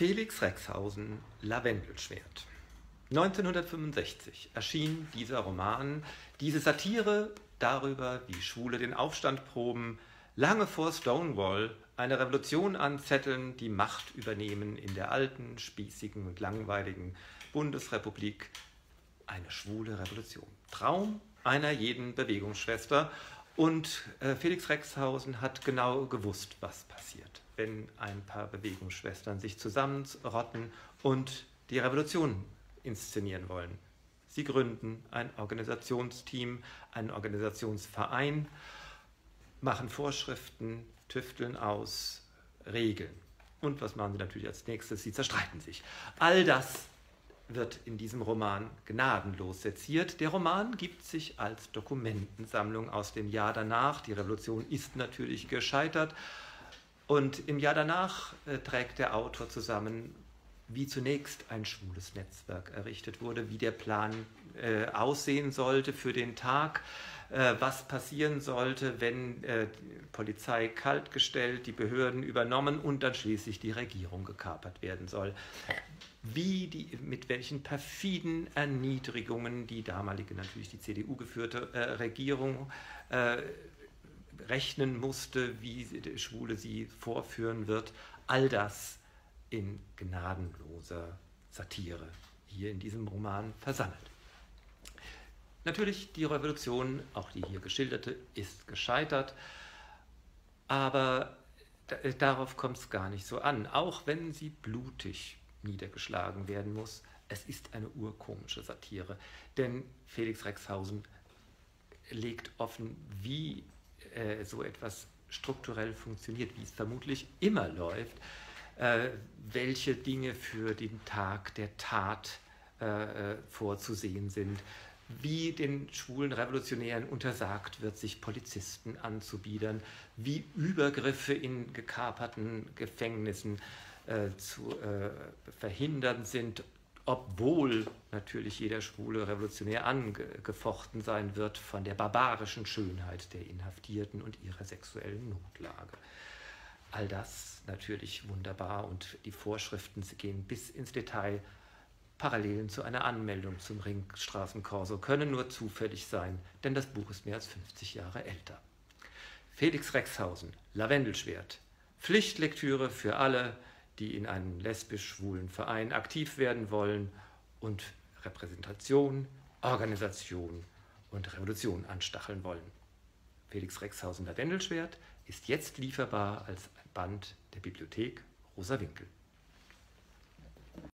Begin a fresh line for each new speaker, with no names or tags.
Felix Rexhausen Lavendelschwert. 1965 erschien dieser Roman, diese Satire darüber, wie Schwule den Aufstand proben, lange vor Stonewall eine Revolution anzetteln, die Macht übernehmen in der alten, spießigen und langweiligen Bundesrepublik. Eine schwule Revolution. Traum einer jeden Bewegungsschwester. Und äh, Felix Rexhausen hat genau gewusst, was passiert, wenn ein paar Bewegungsschwestern sich zusammenrotten und die Revolution inszenieren wollen. Sie gründen ein Organisationsteam, einen Organisationsverein, machen Vorschriften, tüfteln aus, Regeln. Und was machen sie natürlich als nächstes? Sie zerstreiten sich. All das wird in diesem Roman gnadenlos seziert. Der Roman gibt sich als Dokumentensammlung aus dem Jahr danach. Die Revolution ist natürlich gescheitert. Und im Jahr danach äh, trägt der Autor zusammen, wie zunächst ein schwules Netzwerk errichtet wurde, wie der Plan äh, aussehen sollte für den Tag, äh, was passieren sollte, wenn äh, die Polizei kaltgestellt, die Behörden übernommen und dann schließlich die Regierung gekapert werden soll. Wie die, mit welchen perfiden Erniedrigungen die damalige, natürlich die CDU geführte äh, Regierung äh, rechnen musste, wie Schwule sie vorführen wird, all das in gnadenloser Satire hier in diesem Roman versammelt. Natürlich, die Revolution, auch die hier geschilderte, ist gescheitert, aber darauf kommt es gar nicht so an, auch wenn sie blutig niedergeschlagen werden muss. Es ist eine urkomische Satire, denn Felix Rexhausen legt offen, wie äh, so etwas strukturell funktioniert, wie es vermutlich immer läuft, äh, welche Dinge für den Tag der Tat äh, äh, vorzusehen sind, wie den schwulen Revolutionären untersagt wird, sich Polizisten anzubiedern, wie Übergriffe in gekaperten Gefängnissen äh, zu äh, verhindern sind, obwohl natürlich jeder schwule Revolutionär angefochten sein wird von der barbarischen Schönheit der Inhaftierten und ihrer sexuellen Notlage. All das natürlich wunderbar und die Vorschriften gehen bis ins Detail. Parallelen zu einer Anmeldung zum Ringstraßenkorso können nur zufällig sein, denn das Buch ist mehr als 50 Jahre älter. Felix Rexhausen, Lavendelschwert. Pflichtlektüre für alle, die in einem lesbisch-schwulen Verein aktiv werden wollen und Repräsentation, Organisation und Revolution anstacheln wollen. Felix Rexhausen Lavendelschwert ist jetzt lieferbar als Band der Bibliothek Rosa Winkel.